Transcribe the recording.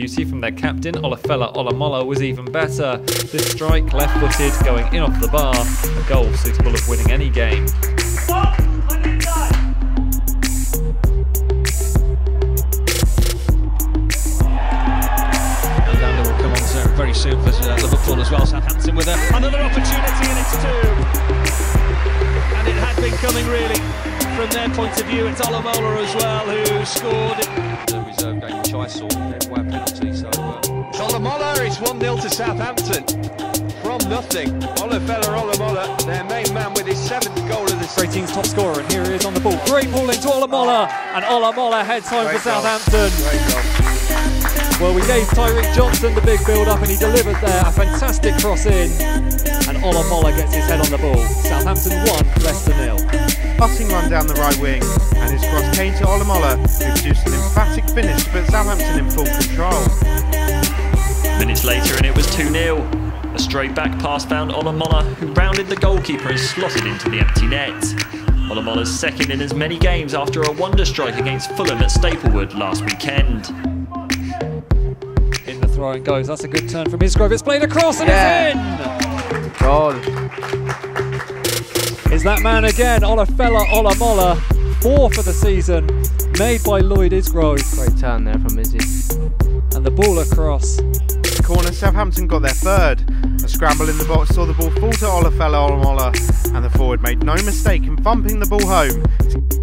beauty from their captain, Olufela Olomola, was even better. This strike, left footed, going in off the bar, a goal suitable of winning any game. Very soon for uh, Liverpool as well. Southampton with a, another opportunity and it's two. And it had been coming really from their point of view. It's Olomola as well who scored. The reserve game which I saw, where penalty. So uh, Olomola, it's 1 0 to Southampton. From nothing, Olufela Olomola, their main man with his seventh goal of the season. Great team's top scorer, and here he is on the ball. Great ball into Olomola, and Olomola heads home for Southampton. Well, we gave Tyreke Johnson the big build up, and he delivered there. A fantastic cross in, and Olomola gets his head on the ball. Southampton 1, Leicester nil. Butting run down the right wing, and his cross came to Ola Olomola, who produced an emphatic finish to put Southampton in full control. Minutes later, and it was 2 0. A straight back pass found Ola Olomola, who rounded the goalkeeper and slotted into the empty net. Olomola's second in as many games after a wonder strike against Fulham at Staplewood last weekend. In the throw and goes. That's a good turn from Isgrove. It's played across and it's God. in. Is that man again? Olufela Olomola. Four for the season. Made by Lloyd Isgrove. Great turn there from Izzy. And the ball across. Corner, Southampton got their third. A scramble in the box saw the ball fall to Olufela Olomola, and the forward made no mistake in thumping the ball home to